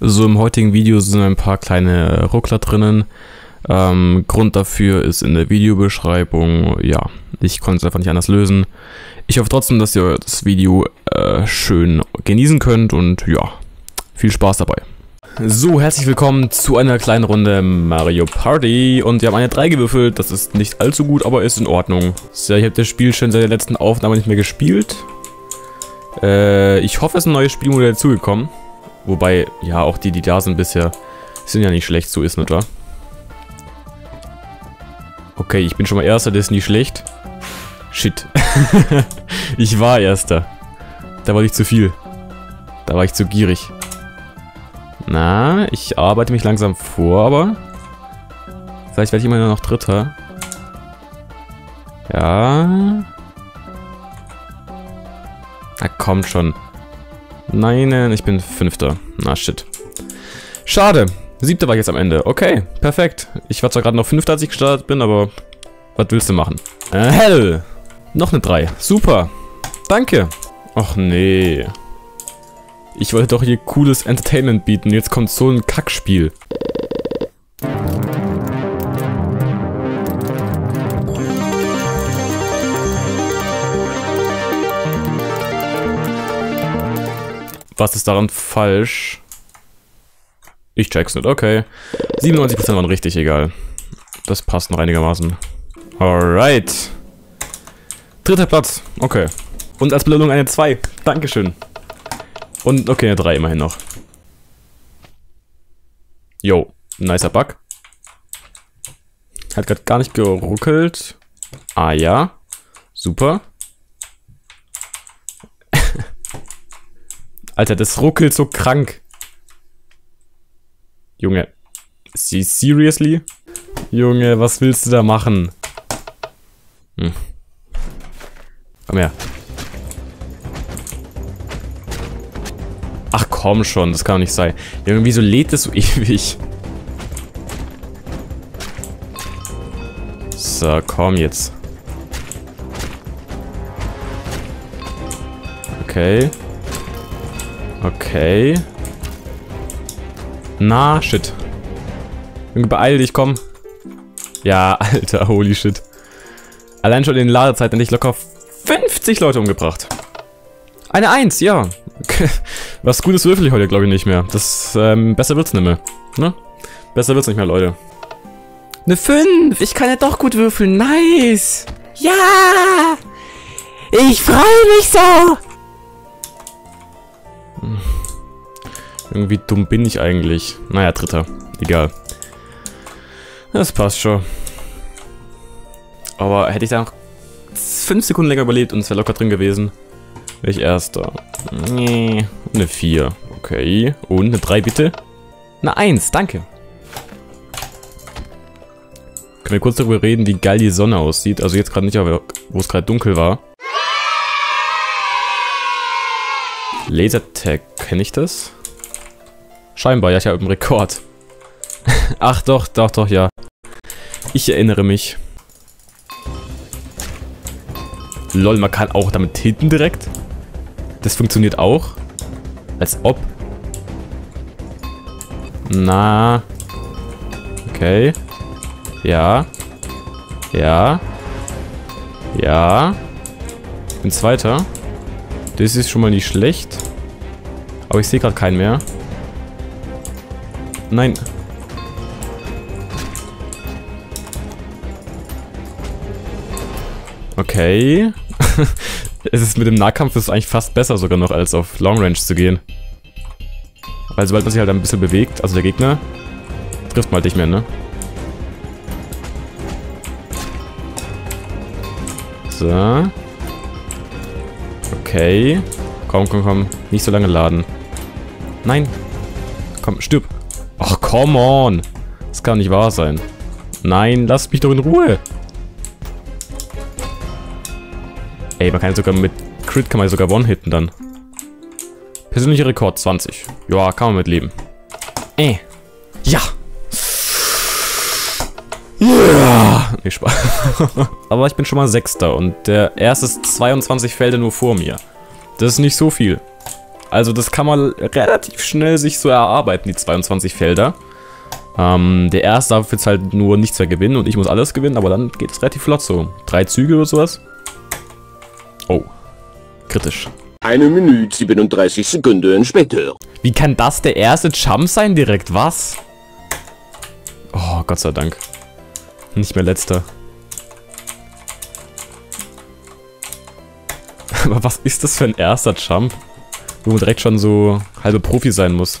So, im heutigen Video sind ein paar kleine Ruckler drinnen. Ähm, Grund dafür ist in der Videobeschreibung. Ja, ich konnte es einfach nicht anders lösen. Ich hoffe trotzdem, dass ihr das Video äh, schön genießen könnt und ja, viel Spaß dabei. So, herzlich willkommen zu einer kleinen Runde Mario Party und wir haben eine 3 gewürfelt. Das ist nicht allzu gut, aber ist in Ordnung. So, ich habe das Spiel schon seit der letzten Aufnahme nicht mehr gespielt. Äh, ich hoffe, es ist ein neues Spielmodell zugekommen. Wobei, ja, auch die, die da sind bisher, sind ja nicht schlecht, so ist nicht wahr? Okay, ich bin schon mal Erster, das ist nicht schlecht. Shit. ich war Erster. Da war ich zu viel. Da war ich zu gierig. Na, ich arbeite mich langsam vor, aber... Vielleicht werde ich immer noch Dritter. Ja... Na komm schon. Nein, nein, ich bin Fünfter. Na shit. Schade. Siebter war ich jetzt am Ende. Okay, perfekt. Ich war zwar gerade noch Fünfter, als ich gestartet bin, aber was willst du machen? Äh, hell. Noch eine 3. Super. Danke. Och nee. Ich wollte doch hier cooles Entertainment bieten. Jetzt kommt so ein Kackspiel. Was ist daran falsch? Ich check's nicht, okay. 97% waren richtig, egal. Das passt noch einigermaßen. Alright. Dritter Platz, okay. Und als Belohnung eine 2. Dankeschön. Und, okay, eine 3 immerhin noch. Jo, nicer Bug. Hat gerade gar nicht geruckelt. Ah ja. Super. Alter, das ruckelt so krank. Junge. Sie seriously? Junge, was willst du da machen? Hm. Komm her. Ach komm schon, das kann doch nicht sein. Junge, wieso lädt es so ewig? So, komm jetzt. Okay. Okay. Na, shit. Beeil dich, komm. Ja, Alter, holy shit. Allein schon in Ladezeit hätte ich locker 50 Leute umgebracht. Eine Eins, ja. Was Gutes würfel ich heute, glaube ich, nicht mehr. Das, ähm, besser wird's nicht mehr. Ne? Besser wird's nicht mehr, Leute. Eine 5! Ich kann ja doch gut würfeln. Nice! Ja! Ich freue mich so! Irgendwie dumm bin ich eigentlich. Naja, dritter. Egal. Das passt schon. Aber hätte ich da noch 5 Sekunden länger überlebt und es wäre locker drin gewesen, wäre ich erster. Nee, eine 4. Okay. Und eine 3 bitte? Eine 1, danke. Können wir kurz darüber reden, wie geil die Sonne aussieht? Also jetzt gerade nicht, aber wo es gerade dunkel war. Lasertag, kenne ich das? Scheinbar, ja, ich habe einen Rekord. Ach doch, doch, doch, ja. Ich erinnere mich. Lol, man kann auch damit hinten direkt. Das funktioniert auch. Als ob. Na. Okay. Ja. Ja. Ja. Bin Zweiter. Das ist schon mal nicht schlecht. Aber ich sehe gerade keinen mehr. Nein. Okay. es ist mit dem Nahkampf ist eigentlich fast besser sogar noch, als auf Long Range zu gehen. Weil sobald man sich halt ein bisschen bewegt, also der Gegner, trifft man halt nicht mehr, ne? So. Okay. Komm, komm, komm. Nicht so lange laden. Nein. Komm, stirb. Ach, come on. Das kann nicht wahr sein. Nein, lass mich doch in Ruhe. Ey, man kann sogar mit Crit kann man sogar One-Hitten dann. Persönlicher Rekord 20. Ja, kann man mit leben. Äh. Ja. Ja. Nee, Spaß. Aber ich bin schon mal Sechster und der erste ist 22 Felder nur vor mir. Das ist nicht so viel. Also das kann man relativ schnell sich so erarbeiten, die 22 Felder. Ähm, der erste darf jetzt halt nur nichts mehr gewinnen und ich muss alles gewinnen, aber dann geht es relativ flott so. Drei Züge oder sowas. Oh, kritisch. Eine Minute 37 Sekunden später. Wie kann das der erste Jump sein direkt? Was? Oh, Gott sei Dank. Nicht mehr letzter. Aber was ist das für ein erster Jump? Wo man direkt schon so halbe Profi sein muss.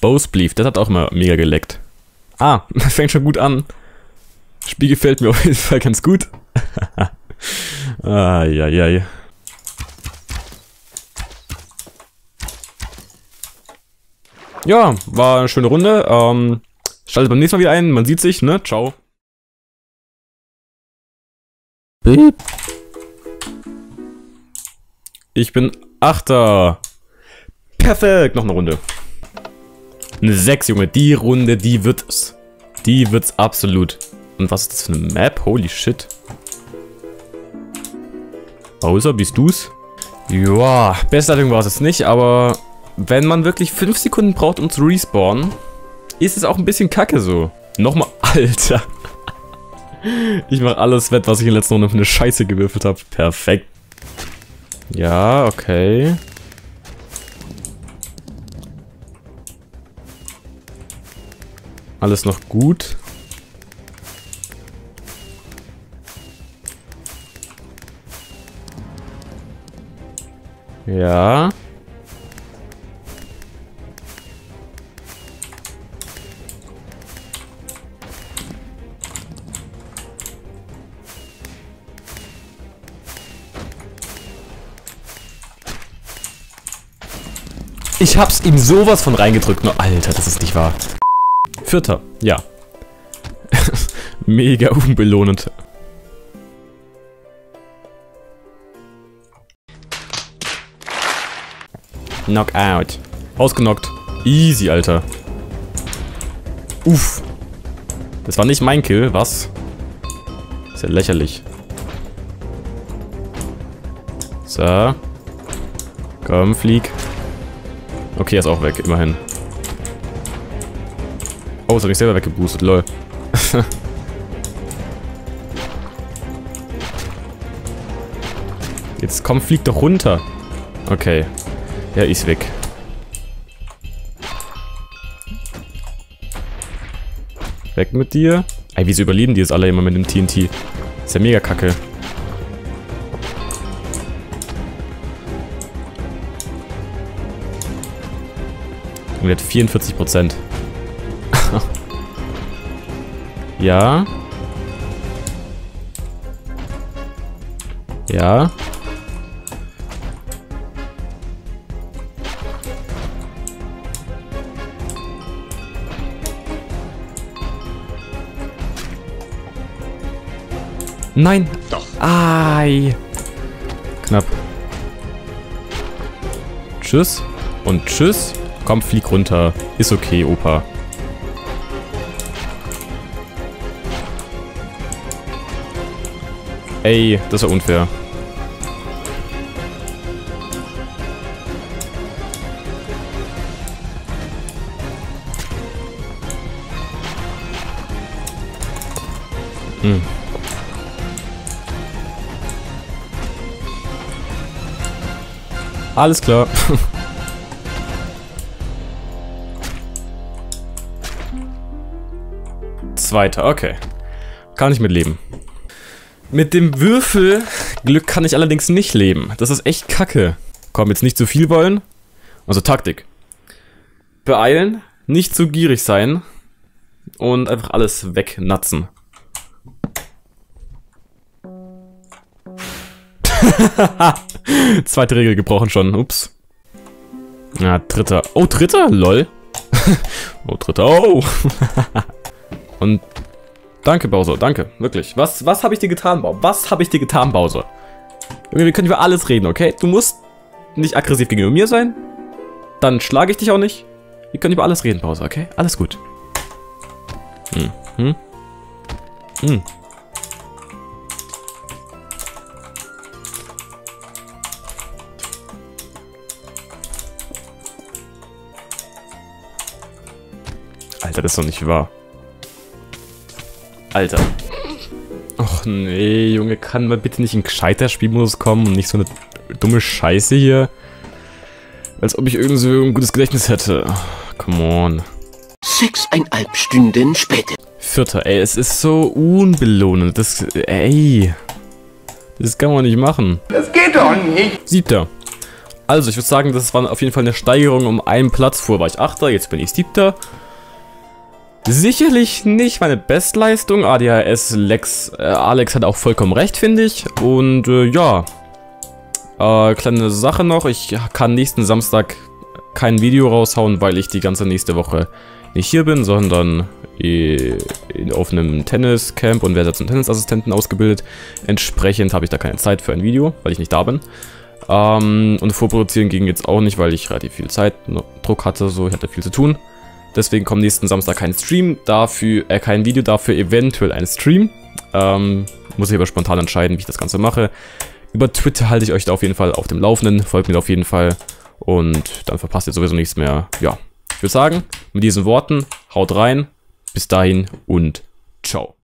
Bose Belief, das hat auch immer mega geleckt. Ah, das fängt schon gut an. Spiel gefällt mir auf jeden Fall ganz gut. Eieiei. Ja, war eine schöne Runde. Ähm, schaltet beim nächsten Mal wieder ein. Man sieht sich, ne? Ciao. Ich bin Achter. Perfekt. Noch eine Runde. Eine 6, Junge. Die Runde, die wird es. Die wird's absolut. Und was ist das für eine Map? Holy shit. Bowser, bist du's? Ja, beste Leitung war es jetzt nicht, aber wenn man wirklich 5 Sekunden braucht, um zu respawnen, ist es auch ein bisschen kacke so. Nochmal, Alter. Ich mache alles wett, was ich in der letzten Runde für eine Scheiße gewürfelt habe. Perfekt. Ja, okay. Alles noch gut. Ja. Ich hab's ihm sowas von reingedrückt. Nur, Alter, das ist nicht wahr. Vierter, ja. Mega unbelohnend. Knockout. Ausgenockt. Easy, Alter. Uff. Das war nicht mein Kill, was? Ist ja lächerlich. So. Komm, flieg. Okay, er ist auch weg, immerhin. Oh, es hat mich selber weggeboostet, lol. Jetzt komm, flieg doch runter. Okay. Er ist weg. Weg mit dir. Ey, wieso überleben die jetzt alle immer mit dem TNT? Ist ja mega kacke. Und hat 44 Prozent. Ja. Ja. Nein. Doch. Ai. Knapp. Tschüss. Und tschüss. Komm, flieg runter. Ist okay, Opa. Ey, das war unfair. Hm. Alles klar. Zweiter, okay. Kann ich mit leben. Mit dem Würfelglück kann ich allerdings nicht leben. Das ist echt kacke. Komm, jetzt nicht zu viel wollen. Also Taktik. Beeilen, nicht zu gierig sein und einfach alles wegnatzen. Zweite Regel gebrochen schon. Ups. Ja, dritter. Oh, dritter? Lol. oh, dritter. Oh. Und danke, Bowser. Danke. Wirklich. Was, was habe ich dir getan, Bowser? Was habe ich dir getan, Bowser? Wir können über alles reden, okay? Du musst nicht aggressiv gegenüber mir sein. Dann schlage ich dich auch nicht. Wir können über alles reden, Bowser, okay? Alles gut. Hm. Hm. Hm. Alter, das ist doch nicht wahr. Alter. Och nee, Junge, kann man bitte nicht in gescheiter Spielmodus kommen und nicht so eine dumme Scheiße hier? Als ob ich irgendwie so ein gutes Gedächtnis hätte. Come on. Sechseinhalb Stunden später. Vierter, ey, es ist so unbelohnend. Das, ey. Das kann man nicht machen. Das geht doch nicht. Siebter. Also, ich würde sagen, das war auf jeden Fall eine Steigerung um einen Platz. Vorher war ich Achter, jetzt bin ich Siebter. Sicherlich nicht meine Bestleistung. ADHS Lex, äh, Alex hat auch vollkommen recht, finde ich. Und äh, ja. Äh, kleine Sache noch. Ich kann nächsten Samstag kein Video raushauen, weil ich die ganze nächste Woche nicht hier bin, sondern äh, auf einem Tenniscamp und werde zum Tennisassistenten ausgebildet. Entsprechend habe ich da keine Zeit für ein Video, weil ich nicht da bin. Ähm, und vorproduzieren ging jetzt auch nicht, weil ich relativ viel Zeitdruck hatte, so ich hatte viel zu tun. Deswegen kommt nächsten Samstag kein Stream, dafür, äh, kein Video, dafür eventuell ein Stream. Ähm, muss ich aber spontan entscheiden, wie ich das Ganze mache. Über Twitter halte ich euch da auf jeden Fall auf dem Laufenden, folgt mir auf jeden Fall. Und dann verpasst ihr sowieso nichts mehr. Ja, ich würde sagen, mit diesen Worten, haut rein, bis dahin und ciao.